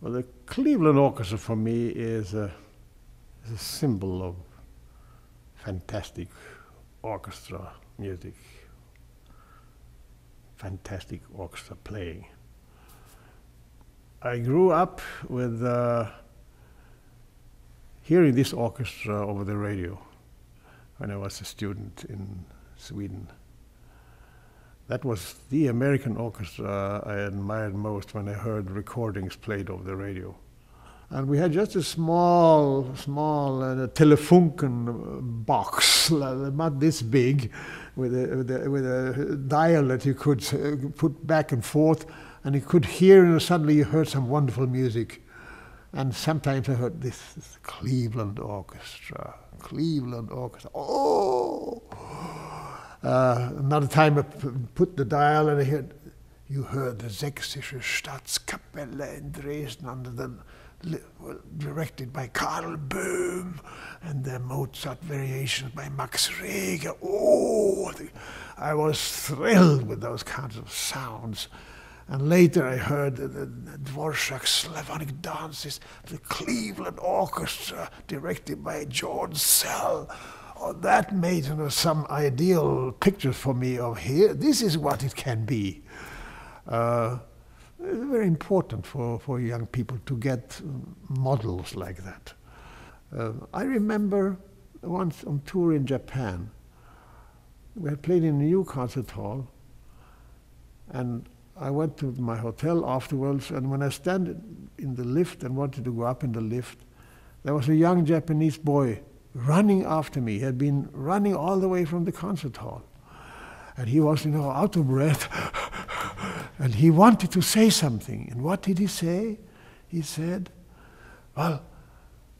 Well, the Cleveland Orchestra for me is a, is a symbol of fantastic orchestra music, fantastic orchestra playing. I grew up with uh, hearing this orchestra over the radio when I was a student in Sweden. That was the American orchestra I admired most when I heard recordings played over the radio. And we had just a small, small uh, Telefunken box, not this big, with a, with, a, with a dial that you could uh, put back and forth, and you could hear, and suddenly you heard some wonderful music. And sometimes I heard this, this Cleveland Orchestra, Cleveland Orchestra. Oh! Uh, another time I put the dial and I heard, you heard the Sächsische Staatskapelle in Dresden under the directed by Karl Böhm, and the Mozart variations by Max Reger. Oh, I was thrilled with those kinds of sounds. And later I heard the, the, the Dvorak's Slavonic dances, the Cleveland Orchestra, directed by George Szell. That made you know, some ideal pictures for me of here. This is what it can be. Uh, it's very important for, for young people to get models like that. Uh, I remember once on tour in Japan, we had played in a new concert hall, and I went to my hotel afterwards, and when I stand in the lift and wanted to go up in the lift, there was a young Japanese boy running after me. He had been running all the way from the concert hall. And he was, you know, out of breath. and he wanted to say something. And what did he say? He said, Well,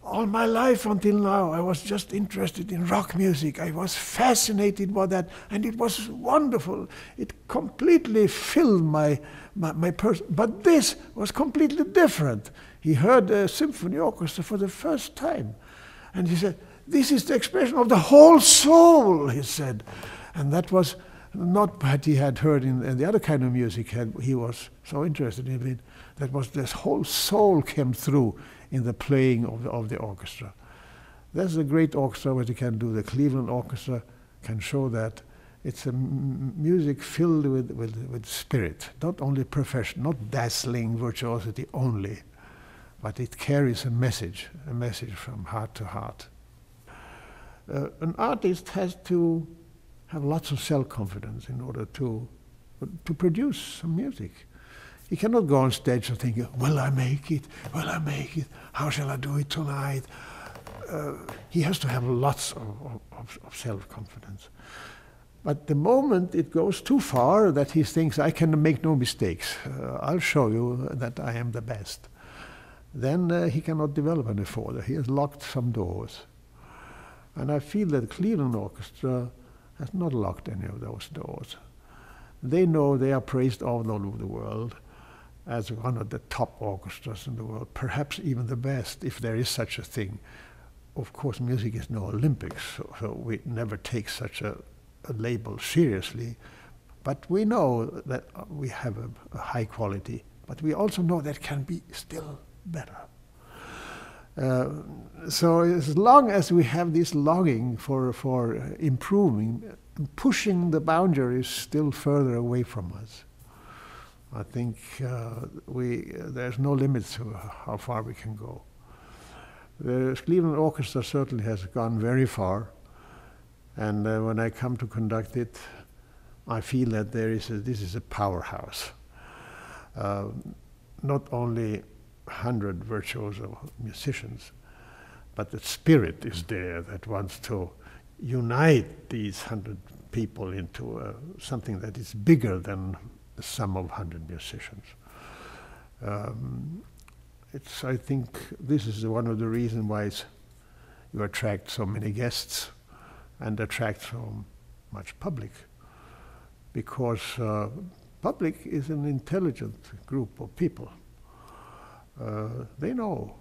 all my life until now, I was just interested in rock music. I was fascinated by that, and it was wonderful. It completely filled my, my, my person. But this was completely different. He heard a symphony orchestra for the first time, and he said, This is the expression of the whole soul, he said. And that was not what he had heard in, in the other kind of music had, he was so interested in it. That was this whole soul came through in the playing of the, of the orchestra. That's a great orchestra what you can do. The Cleveland Orchestra can show that. It's a music filled with, with, with spirit, not only profession, not dazzling virtuosity only, but it carries a message, a message from heart to heart. Uh, an artist has to have lots of self-confidence in order to, to produce some music. He cannot go on stage and think, will I make it? Will I make it? How shall I do it tonight? Uh, he has to have lots of, of, of self-confidence. But the moment it goes too far that he thinks, I can make no mistakes, uh, I'll show you that I am the best, then uh, he cannot develop any further. He has locked some doors. And I feel that the Cleveland Orchestra has not locked any of those doors. They know they are praised all over the world as one of the top orchestras in the world, perhaps even the best, if there is such a thing. Of course, music is no Olympics, so, so we never take such a, a, label seriously. But we know that we have a, a high quality, but we also know that can be still better. Uh, so as long as we have this longing for, for improving, pushing the boundaries still further away from us, I think uh, we, there's no limit to how far we can go. The Cleveland Orchestra certainly has gone very far, and uh, when I come to conduct it, I feel that there is a, this is a powerhouse. Uh, not only 100 virtuoso musicians, but the spirit is there that wants to unite these 100 people into uh, something that is bigger than the sum of 100 musicians. Um, it's, I think this is one of the reasons why you attract so many guests and attract so much public, because uh, public is an intelligent group of people. Uh, they know,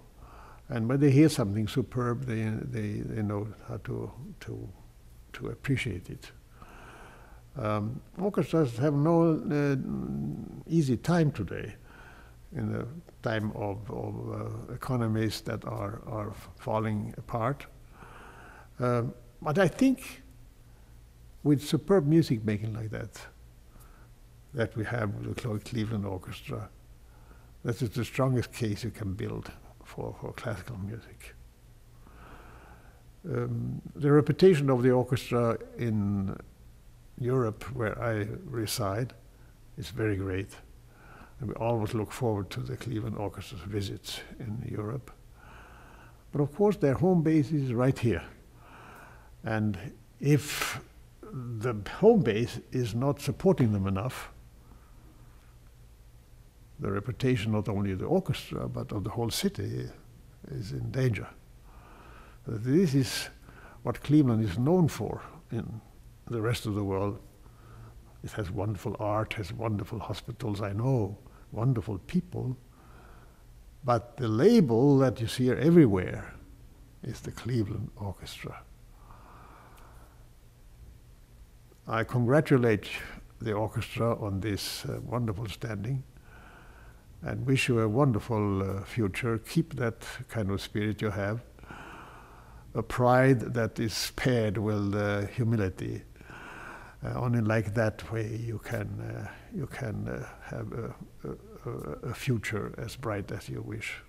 and when they hear something superb, they, they, they know how to, to, to appreciate it. Um, orchestras have no uh, easy time today. in the time of, of uh, economies that are, are falling apart. Um, but I think with superb music making like that, that we have with the Cleveland Orchestra, that is the strongest case you can build for, for classical music. Um, the reputation of the orchestra in Europe, where I reside, is very great. And we always look forward to the Cleveland Orchestra's visits in Europe. But of course, their home base is right here. And if the home base is not supporting them enough, the reputation not only of the orchestra but of the whole city is in danger. This is what Cleveland is known for in the rest of the world. It has wonderful art, has wonderful hospitals, I know, wonderful people. But the label that you see everywhere is the Cleveland Orchestra. I congratulate the orchestra on this uh, wonderful standing and wish you a wonderful uh, future. Keep that kind of spirit you have, a pride that is paired with uh, humility. Uh, only like that way you can uh, you can uh, have a, a, a future as bright as you wish.